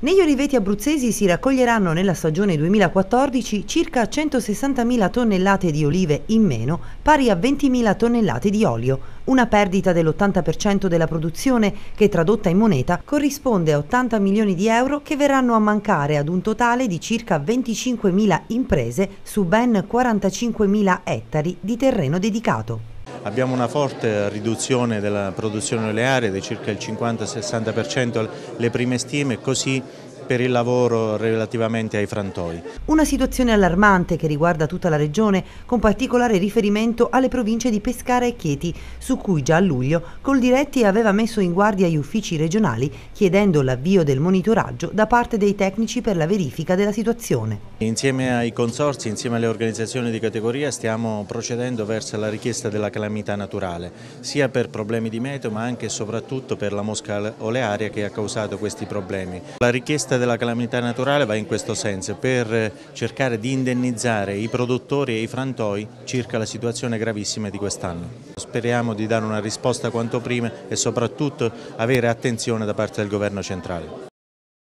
Negli oliveti abruzzesi si raccoglieranno nella stagione 2014 circa 160.000 tonnellate di olive in meno, pari a 20.000 tonnellate di olio, una perdita dell'80% della produzione che tradotta in moneta corrisponde a 80 milioni di euro che verranno a mancare ad un totale di circa 25.000 imprese su ben 45.000 ettari di terreno dedicato. Abbiamo una forte riduzione della produzione olearia di circa il 50-60% le prime stime, così per il lavoro relativamente ai frantoi. Una situazione allarmante che riguarda tutta la regione, con particolare riferimento alle province di Pescara e Chieti, su cui già a luglio Coldiretti aveva messo in guardia gli uffici regionali chiedendo l'avvio del monitoraggio da parte dei tecnici per la verifica della situazione. Insieme ai consorsi, insieme alle organizzazioni di categoria stiamo procedendo verso la richiesta della calamità naturale, sia per problemi di meteo ma anche e soprattutto per la mosca olearia che ha causato questi problemi. La richiesta richiesta della calamità naturale va in questo senso, per cercare di indennizzare i produttori e i frantoi circa la situazione gravissima di quest'anno. Speriamo di dare una risposta quanto prima e soprattutto avere attenzione da parte del governo centrale.